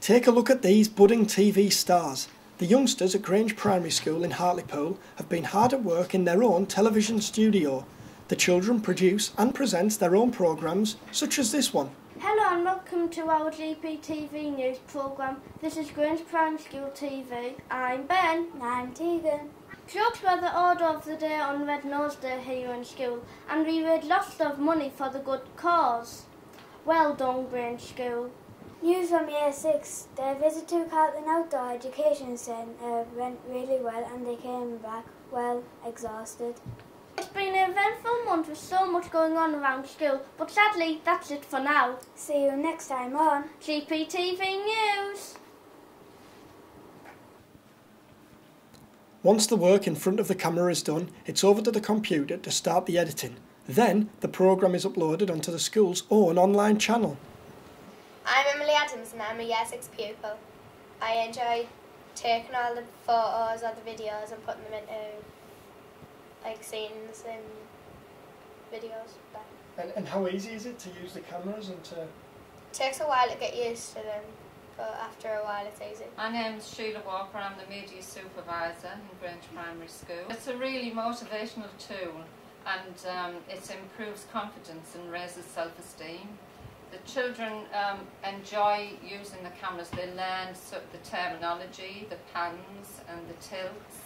Take a look at these budding TV stars. The youngsters at Grange Primary School in Hartlepool have been hard at work in their own television studio. The children produce and present their own programmes, such as this one. Hello and welcome to our GPTV news programme. This is Grange Primary School TV. I'm Ben. And I'm Tegan. Jokes were the order of the day on Red Nose Day here in school, and we raised lots of money for the good cause. Well done, Grange School. News from Year 6. Their visit to Carlton Outdoor Education Centre went really well and they came back well exhausted. It's been an eventful month with so much going on around school, but sadly that's it for now. See you next time on GPTV News. Once the work in front of the camera is done, it's over to the computer to start the editing. Then the programme is uploaded onto the school's own online channel. I'm Emily Adams and I'm a Year 6 pupil. I enjoy taking all the photos or the videos and putting them into like scenes and videos. And, and how easy is it to use the cameras and to... It takes a while to get used to them, but after a while it's easy. My name's Sheila Walker, I'm the media supervisor in Grange Primary School. It's a really motivational tool and um, it improves confidence and raises self-esteem. Children um, enjoy using the cameras, they learn so the terminology, the pans and the tilts.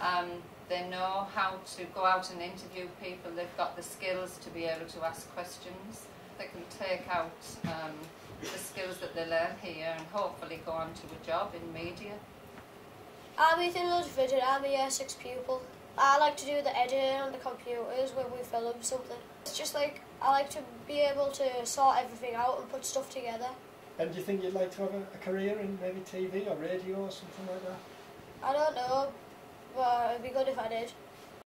Um, they know how to go out and interview people, they've got the skills to be able to ask questions. They can take out um, the skills that they learn here and hopefully go on to a job in media. I'm Ethan Ludford I'm a year 6 pupil. I like to do the editing on the computers when we film something. It's just like I like to be able to sort everything out and put stuff together. And do you think you'd like to have a, a career in maybe TV or radio or something like that? I don't know, but it'd be good if I did.